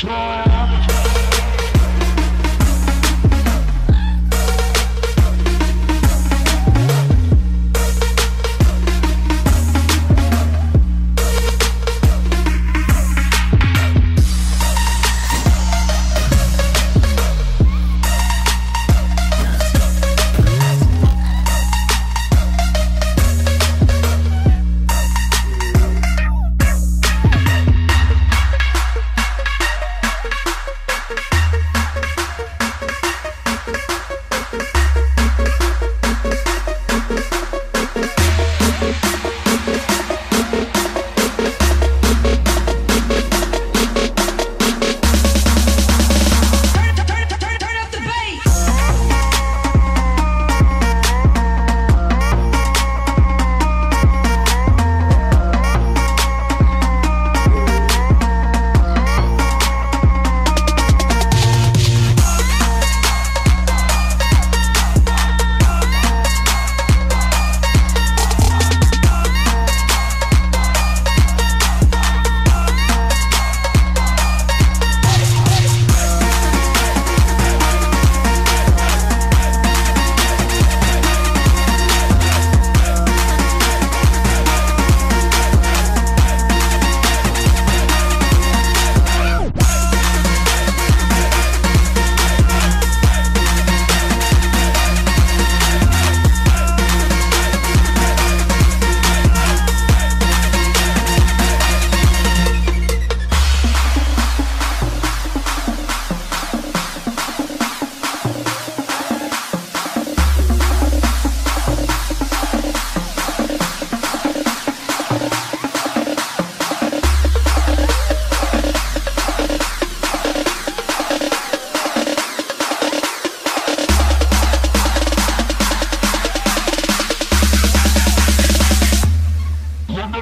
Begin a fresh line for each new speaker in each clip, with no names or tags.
Trump.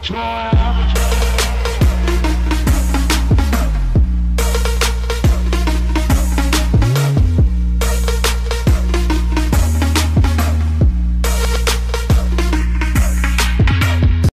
Try.